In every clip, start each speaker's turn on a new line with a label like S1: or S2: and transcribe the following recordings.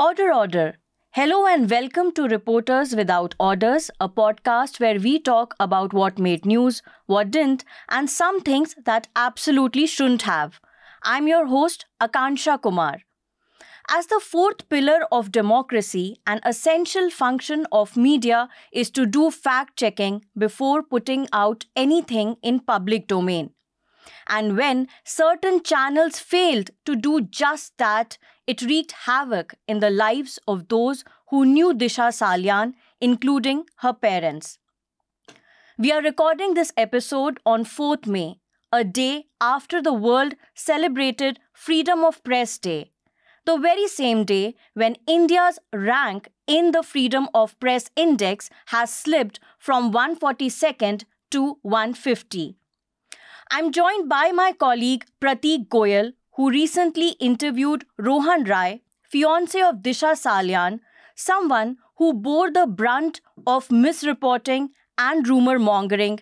S1: Order, order. Hello and welcome to Reporters Without Orders, a podcast where we talk about what made news, what didn't, and some things that absolutely shouldn't have. I'm your host, Akansha Kumar. As the fourth pillar of democracy, an essential function of media is to do fact checking before putting out anything in public domain. And when certain channels failed to do just that, it wreaked havoc in the lives of those who knew Disha Salyan, including her parents. We are recording this episode on 4th May, a day after the world celebrated Freedom of Press Day, the very same day when India's rank in the Freedom of Press Index has slipped from 142nd to 150. I'm joined by my colleague Pratik Goyal, who recently interviewed Rohan Rai, fiance of Disha Salyan, someone who bore the brunt of misreporting and rumor mongering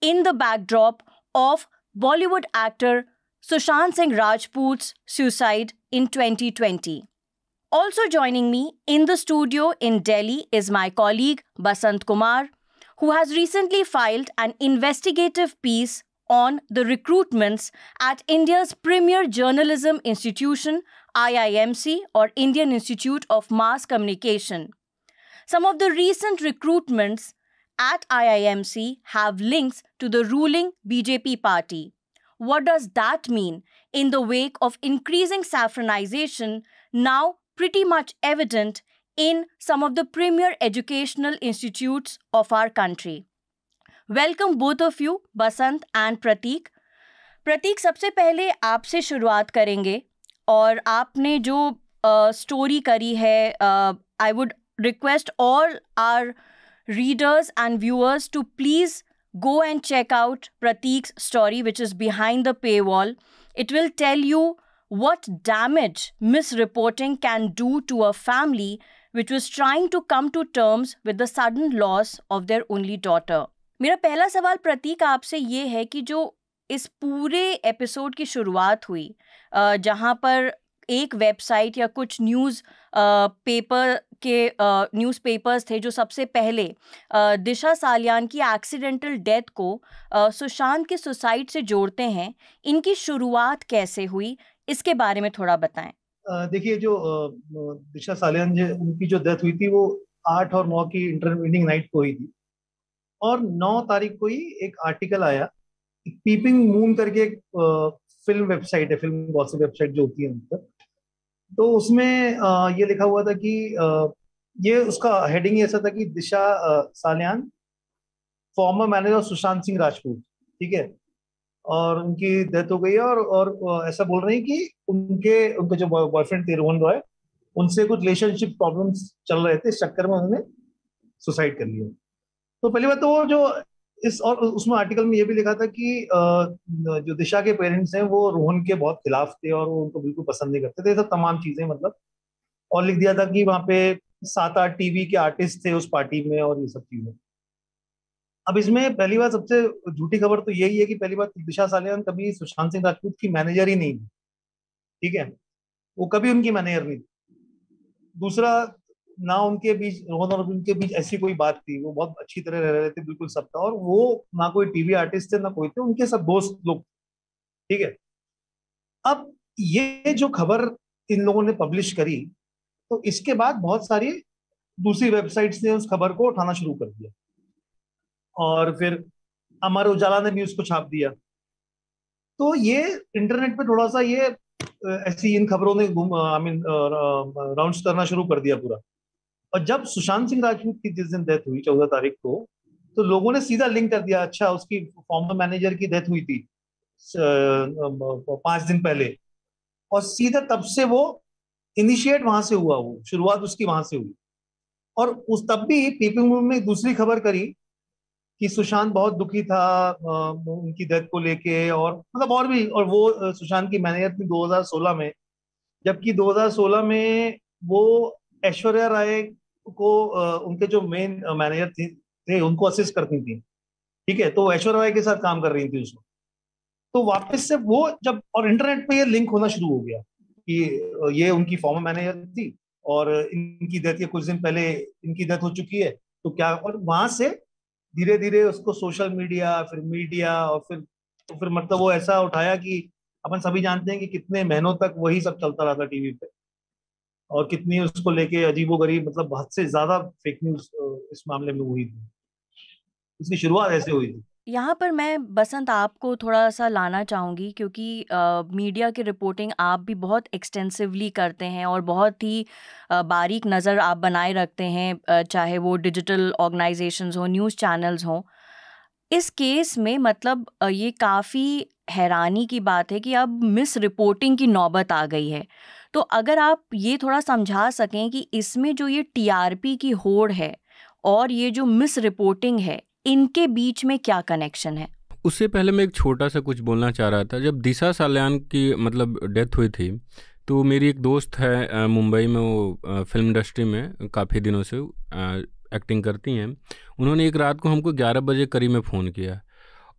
S1: in the backdrop of Bollywood actor Sushant Singh Rajput's suicide in 2020. Also joining me in the studio in Delhi is my colleague Basant Kumar, who has recently filed an investigative piece on the recruitments at India's premier journalism institution, IIMC, or Indian Institute of Mass Communication. Some of the recent recruitments at IIMC have links to the ruling BJP party. What does that mean in the wake of increasing saffronization, now pretty much evident in some of the premier educational institutes of our country? Welcome both of you Basant and Prateek Prateek सबसे पहले आपसे शुरुआत करेंगे और आपने जो story uh, करी है I would request all our readers and viewers to please go and check out Prateek story which is behind the pay wall it will tell you what damage misreporting can do to a family which was trying to come to terms with the sudden loss of their only daughter मेरा पहला सवाल प्रतीक आपसे ये है कि जो इस पूरे एपिसोड की शुरुआत हुई जहाँ पर एक वेबसाइट या कुछ न्यूज़ पेपर के न्यूज़पेपर्स थे जो सबसे पहले दिशा सालियान की एक्सीडेंटल डेथ को सुशांत के सुसाइड से जोड़ते हैं, इनकी शुरुआत कैसे हुई, इसके बारे में थोड़ा बताएँ।
S2: देखिए जो दिशा सालियान जो, उनकी जो डेथ हुई थी वो आठ और नौ की इंटरमीडिएट नाइट को हुई थी। और 9 तारीख को ही एक आर्टिकल आया पीपिंग मून करके एक फ़िल्म वेबसाइट है फ़िल्म गॉसिप वेबसाइट जो होती है मतलब तो उसमें ये लिखा हुआ था कि ये उसका हेडिंग ऐसा था कि दिशा सालियान फॉर्मर मैनेजर सुशांत सिंह राजपूत ठीक है? और उनकी डेथ हो गई है और और ऐसा बोल रहे हैं कि उनके उनके जो बॉयफ्रेंड थे, रोहन रॉय, उनसे कुछ रिलेशनशिप प्रॉब्लम्स चल रहे थे, इस चक्कर में उन्होंने सुसाइड कर लिया। तो पहली बात तो वो जो इस और उसमें आर्टिकल में ये भी लिखा था कि जो दिशा के पेरेंट्स हैं वो रोहन के बहुत खिलाफ थे और वो उनको बिल्कुल पसंद नहीं करते थे सब तमाम चीज़ें मतलब। और लिख दिया था कि वहाँ पे सात आठ टीवी के आर्टिस्ट थे उस पार्टी में और ये सब चीज़ें। अब इसमें पहली बार सबसे झूठी खबर तो यही है कि पहली बार दिशा सालियान कभी सुशांत सिंह राजपूत की मैनेजर ही नहीं थी, ठीक है? वो कभी उनकी मैनेजर नहीं थी। दूसरा ना उनके बीच, रोहन और उनके बीच ऐसी कोई बात थी। वो बहुत अच्छी तरह रह रहे थे, बिल्कुल सबका और वो ना कोई टीवी आर्टिस्ट थे, ना कोई थे, उनके सब दोस्त लोग ठीक है? अब ये जो खबर इन लोगों ने पब्लिश करी तो इसके बाद बहुत सारी दूसरी वेबसाइट्स ने उस खबर को उठाना शुरू कर दिया। और फिर अमर उजाला ने भी उसको छाप दिया। तो ये इंटरनेट पे थोड़ा सा ये ऐसी इन खबरों ने आई मीन राउंड्स करना शुरू कर दिया पूरा। और जब सुशांत सिंह राजपूत की जिस दिन डेथ हुई चौदह तारीख को तो लोगों ने सीधा लिंक कर दिया अच्छा उसकी फॉर्मर मैनेजर की डेथ हुई थी पाँच दिन पहले। और सीधा तब से वो इनिशिएट वहाँ से हुआ, वो शुरुआत उसकी वहाँ से हुई। और उस, तब भी पीपिंग मूव में दूसरी खबर करी कि सुशांत बहुत दुखी था उनकी डेथ को लेके और मतलब और भी, और वो सुशांत की मैनेजर थी 2016 में, जबकि 2016 में वो ऐश्वर्या राय को उनके जो मेन मैनेजर थे, थे उनको असिस्ट करती थी। ठीक है? तो ऐश्वर्या राय के साथ काम कर रही थी उसको तो वापस से वो जब और इंटरनेट पे ये लिंक होना शुरू हो गया कि ये उनकी फॉर्मर मैनेजर थी और इनकी डेथ के कुछ दिन पहले इनकी डेथ हो चुकी है तो क्या और वहाँ से धीरे धीरे उसको सोशल मीडिया फिर मीडिया और फिर तो फिर मतलब वो ऐसा उठाया कि अपन सभी जानते हैं कि कितने महीनों तक वही सब चलता रहा था टीवी पे। और कितनी उसको लेके अजीबो गरीब मतलब हद से ज़्यादा फेक न्यूज़ इस मामले में हुई थी। उसकी शुरुआत ऐसे हुई थी।
S1: यहाँ पर मैं बसंत आपको थोड़ा सा लाना चाहूँगी क्योंकि आ, मीडिया की रिपोर्टिंग आप भी बहुत एक्सटेंसिवली करते हैं और बहुत ही आ, बारीक नज़र आप बनाए रखते हैं आ, चाहे वो डिजिटल ऑर्गेनाइजेशंस हो न्यूज़ चैनल्स हों। इस केस में मतलब ये काफ़ी हैरानी की बात है कि अब मिस रिपोर्टिंग की नौबत आ गई है। तो अगर आप ये थोड़ा समझा सकें कि इसमें जो ये टीआरपी की होड़ है और ये जो मिस रिपोर्टिंग है, इनके बीच में क्या कनेक्शन है?
S3: उससे पहले मैं एक छोटा सा कुछ बोलना चाह रहा था। जब दिशा साल्यान की मतलब डेथ हुई थी तो मेरी एक दोस्त है मुंबई में वो फ़िल्म इंडस्ट्री में काफ़ी दिनों से एक्टिंग करती हैं। उन्होंने एक रात को हमको 11 बजे करीब में फ़ोन किया।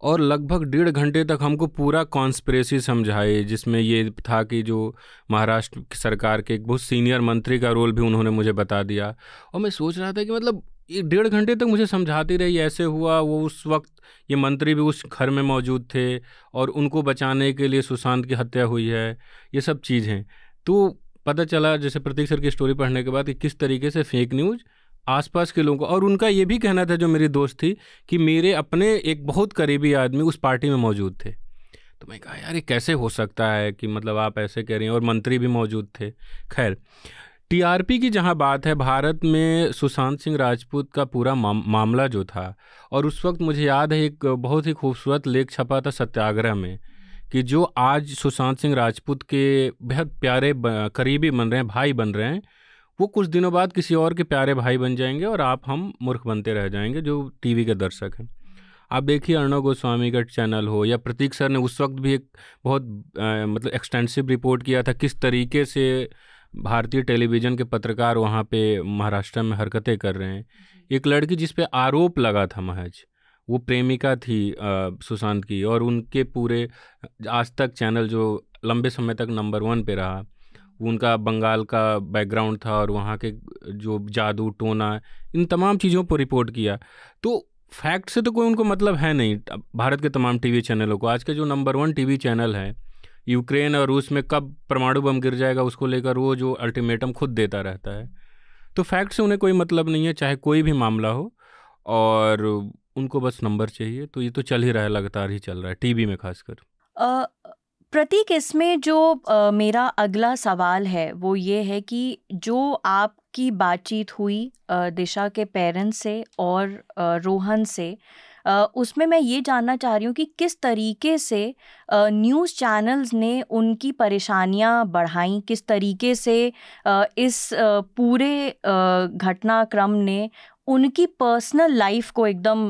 S3: और लगभग डेढ़ घंटे तक हमको पूरा कॉन्स्परेसी समझाए, जिसमें ये था कि जो महाराष्ट्र सरकार के एक बहुत सीनियर मंत्री का रोल भी उन्होंने मुझे बता दिया। और मैं सोच रहा था कि मतलब डेढ़ घंटे तक मुझे समझाती रही, ऐसे हुआ, वो उस वक्त ये मंत्री भी उस घर में मौजूद थे और उनको बचाने के लिए सुशांत की हत्या हुई है, ये सब चीज़ें। तो पता चला, जैसे प्रतीक सर की स्टोरी पढ़ने के बाद कि किस तरीके से फेक न्यूज़ आसपास के लोगों को। और उनका ये भी कहना था जो मेरी दोस्त थी कि मेरे अपने एक बहुत करीबी आदमी उस पार्टी में मौजूद थे। तो मैं कहा यार ये कैसे हो सकता है कि मतलब आप ऐसे कह रही हैं? और मंत्री भी मौजूद थे। खैर टीआरपी की जहाँ बात है भारत में सुशांत सिंह राजपूत का पूरा माम, मामला जो था और उस वक्त मुझे याद है एक बहुत ही खूबसूरत लेख छपा था सत्याग्रह में कि जो आज सुशांत सिंह राजपूत के बेहद प्यारे करीबी बन रहे हैं भाई बन रहे हैं वो कुछ दिनों बाद किसी और के प्यारे भाई बन जाएँगे और आप हम मूर्ख बनते रह जाएँगे जो टीवी के दर्शक हैं। आप देखिए अर्णव गोस्वामी का चैनल हो या प्रतीक सर ने उस वक्त भी एक बहुत आ, मतलब एक्सटेंसिव रिपोर्ट किया था किस तरीके से भारतीय टेलीविज़न के पत्रकार वहाँ पे महाराष्ट्र में हरकतें कर रहे हैं। एक लड़की जिस पे आरोप लगा था महज वो प्रेमिका थी सुशांत की और उनके पूरे आज तक चैनल जो लंबे समय तक नंबर वन पे रहा उनका बंगाल का बैकग्राउंड था और वहाँ के जो जादू, टोना, इन तमाम चीज़ों पर रिपोर्ट किया। तो फैक्ट से तो कोई उनको मतलब है नहीं। भारत के तमाम टीवी चैनलों को, आज के जो नंबर वन टीवी चैनल है यूक्रेन और रूस में कब परमाणु बम गिर जाएगा उसको लेकर वो जो अल्टीमेटम खुद देता रहता है। तो फैक्ट से उन्हें कोई मतलब नहीं है, चाहे कोई भी मामला हो, और उनको बस नंबर चाहिए। तो ये तो चल ही रहा है, लगातार ही चल रहा है टीवी में खासकर।
S1: प्रतीक इसमें जो आ, मेरा अगला सवाल है वो ये है कि जो आपकी बातचीत हुई आ, दिशा के पेरेंट्स से और आ, रोहन से उसमें मैं ये जानना चाह रही हूँ कि किस तरीके से न्यूज़ चैनल्स ने उनकी परेशानियाँ बढ़ाई? किस तरीके से इस पूरे घटनाक्रम ने उनकी पर्सनल लाइफ को एकदम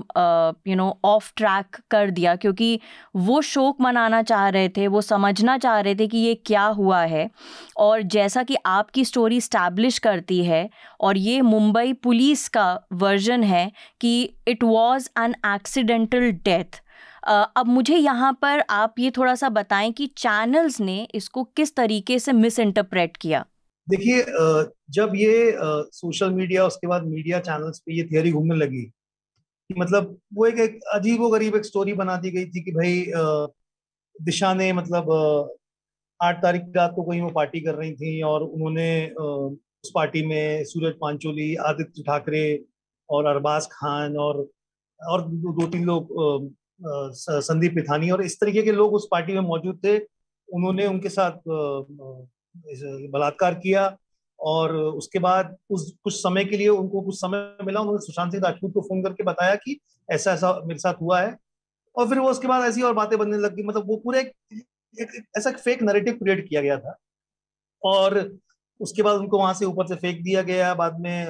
S1: यू नो ऑफ़ ट्रैक कर दिया, क्योंकि वो शोक मनाना चाह रहे थे, वो समझना चाह रहे थे कि ये क्या हुआ है। और जैसा कि आपकी स्टोरी स्टैब्लिश करती है, और ये मुंबई पुलिस का वर्जन है कि it was an accidental death अब मुझे यहाँ पर आप ये थोड़ा सा बताएँ कि चैनल्स ने इसको किस तरीके से मिस इंटरप्रेट किया।
S2: देखिए जब ये सोशल मीडिया उसके बाद मीडिया चैनल्स पे ये थियोरी घूमने लगी कि मतलब वो एक, एक अजीब गरीब एक स्टोरी बना दी गई थी कि भाई दिशा ने मतलब आठ तारीख रात को कहीं वो पार्टी कर रही थी और उन्होंने उस पार्टी में सूरज पांचोली आदित्य ठाकरे और अरबाज खान और और दो, दो तीन लोग संदीप पिथानी और इस तरीके के लोग उस पार्टी में मौजूद थे। उन्होंने उनके साथ बलात्कार किया और उसके बाद उस, कुछ समय के लिए उनको कुछ समय मिला, उन्होंने सुशांत सिंह राजपूत को फ़ोन करके बताया कि ऐसा ऐसा मेरे साथ हुआ है। और फिर वो उसके बाद ऐसी और बातें बनने लगी मतलब वो पूरे ऐसा फेक नरेटिव क्रिएट किया गया था। और उसके बाद उनको वहाँ से ऊपर से फेंक दिया गया, बाद में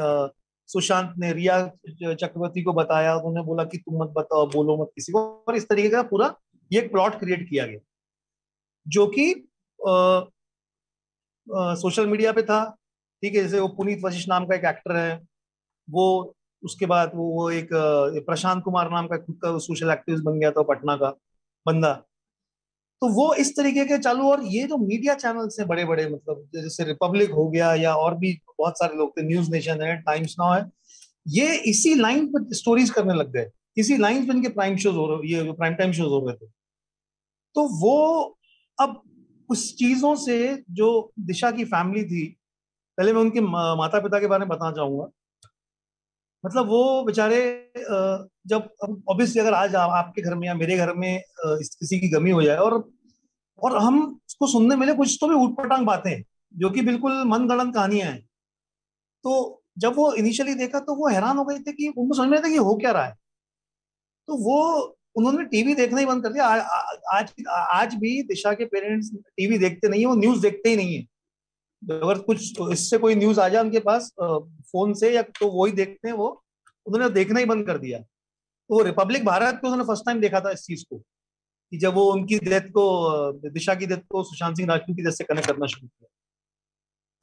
S2: सुशांत ने रिया चक्रवर्ती को बताया, उन्होंने बोला कि तुम मत बताओ, बोलो मत किसी को। और इस तरीके का पूरा ये प्लॉट क्रिएट किया गया, जो कि सोशल मीडिया पे था, ठीक है, जैसे वो पुनीत वशिष्ठ नाम का एक एक्टर है, वो, उसके बाद वो वो एक प्रशांत कुमार नाम का खुद का सोशल एक्टिविस्ट बन गया था पटना का, बंदा। तो वो इस तरीके के चालू, और ये जो मीडिया चैनल्स हैं बड़े बड़े मतलब जैसे रिपब्लिक हो गया, या और भी बहुत सारे लोग थे, न्यूज़ नेशन है, टाइम्स नाउ है, ये इसी लाइन पर स्टोरीज करने लग गए, इसी लाइन पर इनके प्राइम शोज़ हो रहे, ये प्राइम टाइम शोज़ हो रहे थे। तो वो, अब उस चीज़ों से जो दिशा की फैमिली थी, पहले मैं उनके माता पिता के बारे में बताना चाहूँगा। मतलब वो बेचारे जब ऑब्वियसली अगर आज आपके घर में या मेरे घर में किसी की गमी हो जाए और और हम उसको सुनने मिले, कुछ तो भी उठपटांग बातें, जो कि बिल्कुल मन गणन कहानियाँ हैं। तो जब वो इनिशियली देखा तो वो हैरान हो गए थे कि उनको समझ में था कि हो क्या रहा है। तो वो उन्होंने टीवी देखना ही बंद कर दिया। आज आज भी दिशा के पेरेंट्स टीवी देखते नहीं है, वो न्यूज़ देखते ही नहीं है। अगर कुछ तो इससे कोई न्यूज़ आ जाए उनके पास फ़ोन से या तो वो ही देखते हैं वो, उन्होंने देखना ही बंद कर दिया। तो वो रिपब्लिक भारत पे उन्होंने फ़र्स्ट टाइम देखा था इस चीज़ को, कि जब वो उनकी डेथ को, दिशा की डेथ को सुशांत सिंह राजपूत की डेथ से कनेक्ट करना शुरू किया।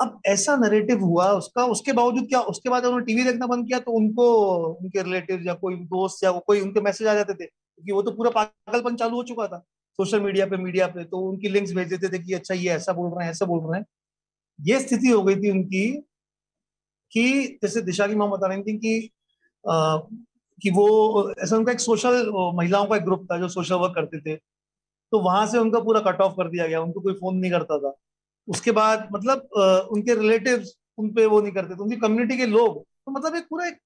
S2: अब ऐसा नरेटिव हुआ, उसका, उसके बावजूद क्या, उसके बाद उन्होंने टीवी देखना बंद किया तो उनको, उनके रिलेटिव या कोई दोस्त या कोई उनके मैसेज आ जाते थे। क्योंकि वो तो पूरा पागलपन चालू हो चुका था। सोशल मीडिया पे मीडिया पे तो उनकी लिंक्स भेज देते थे कि अच्छा ये ऐसा बोल रहे हैं ऐसा बोल रहे हैं। ये स्थिति हो गई थी उनकी कि जैसे दिशा की माँ बता रही थी कि आ, कि वो ऐसा उनका एक सोशल महिलाओं का एक ग्रुप था जो सोशल वर्क करते थे। तो वहाँ से उनका पूरा कट ऑफ़ कर दिया गया उनको कोई फ़ोन नहीं करता था। उसके बाद मतलब आ, उनके रिलेटिव उन पे वो नहीं करते थे उनकी कम्युनिटी के लोग। तो मतलब एक पूरा एक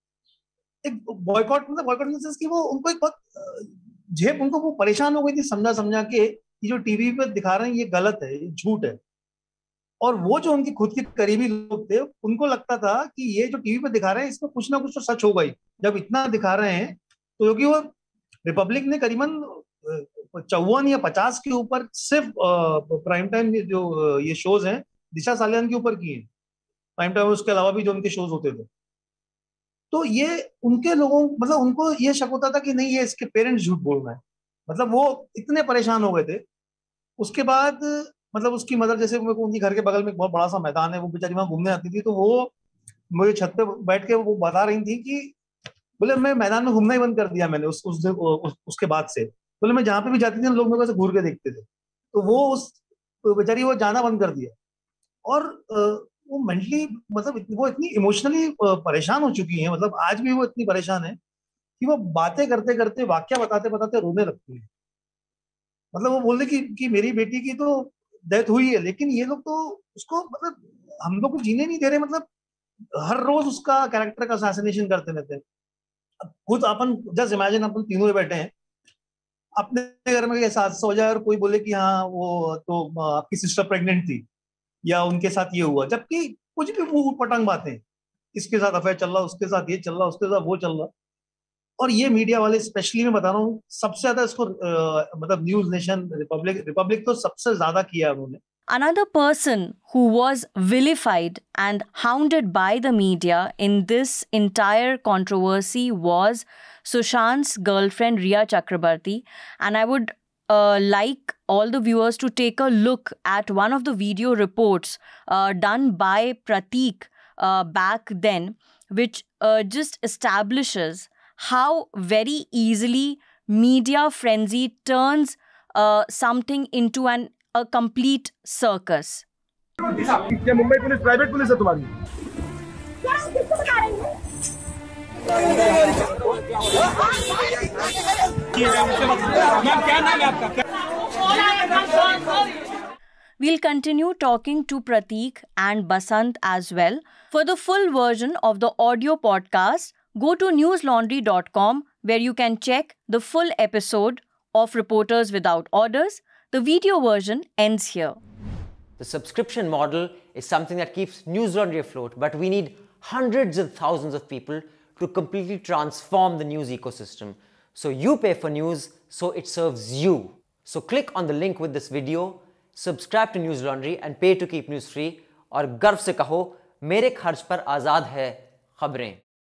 S2: एक बॉयकॉट मतलब बॉयकॉट की वो उनको एक बहुत झेप, उनको वो परेशान हो गई थी समझा समझा के कि जो टीवी पर दिखा रहे हैं ये गलत है, ये झूठ है। और वो जो उनकी खुद के करीबी लोग थे, उनको लगता था कि ये जो टीवी पे दिखा रहे हैं इसमें कुछ ना कुछ तो सच होगा ही। जब इतना दिखा रहे हैं तो क्योंकि वो रिपब्लिक ने करीबन चौवन या पचास के ऊपर सिर्फ़ प्राइम टाइम जो ये शोज़ हैं, दिशा सालियान के ऊपर किए प्राइम टाइम उसके अलावा भी जो उनके शोज़ होते थे। तो ये उनके लोगों मतलब उनको ये शक होता था कि नहीं ये इसके पेरेंट्स झूठ बोल रहे हैं। मतलब वो इतने परेशान हो गए थे। उसके बाद मतलब उसकी मदर जैसे मेरे को उनकी घर के बगल में एक बहुत बड़ा सा मैदान है वो बेचारी वहाँ घूमने आती थी तो वो मुझे छत पे बैठ के वो बता रही थी कि बोले मैं मैदान में घूमना ही बंद कर दिया मैंने उस उस, उस उसके बाद से। बोले मैं जहाँ पे भी जाती थी लोग मेरे को घूर के देखते थे। तो वो उस बेचारी वो जाना बंद कर दिया। और वो मेंटली मतलब वो इतनी इमोशनली परेशान हो चुकी है मतलब आज भी वो इतनी परेशान है कि वो बातें करते करते वाक्य बताते बताते रोने लगती है। मतलब वो बोल कि, कि मेरी बेटी की तो डेथ हुई है लेकिन ये लोग तो उसको मतलब हम लोग को जीने नहीं दे रहे मतलब हर रोज उसका कैरेक्टर का असैसिनेशन करते रहते हैं। खुद अपन जस्ट इमेजिन अपन तीनों बैठे हैं। अपने घर में ऐसा हादसा हो जाए और कोई बोले कि हाँ वो तो आपकी सिस्टर प्रेग्नेंट थी। या उनके साथ ये हुआ जबकि कुछ भी वो पटंग बातें इसके साथ अफेयर चल रहा उसके साथ ये चल रहा उसके साथ वो चल रहा और ये मीडिया वाले स्पेशली मैं बता रहा हूँ सबसे ज़्यादा इसको मतलब न्यूज़ नेशन रिपब्लिक रिपब्लिक तो सबसे ज़्यादा किया उन्होंने
S1: Another person who was vilified and hounded by the media in this entire controversy was Sushant's girlfriend Riya Chakrabarti. And I would uh, like all the viewers to take a look at one of the video reports uh, done by Pratik uh, back then, which uh, just establishes how very easily media frenzy turns uh, something into an a complete circus.
S4: क्या Mumbai police private police है तुम्हारी
S1: क्या नाम है आपका We'll continue talking to Pratik and Basant as well. For the full version of the audio podcast, Go to newslaundry.com where you can check the full episode of Reporters Without Orders. The video version ends here.
S5: The subscription model is something that keeps News Laundry afloat, but we need hundreds of thousands of people to completely transform the news ecosystem. So you pay for news, so it serves you. So click on the link with this video, subscribe to News Laundry and pay to keep news free और गर्व से कहो मेरे खर्च पर आज़ाद है खबरें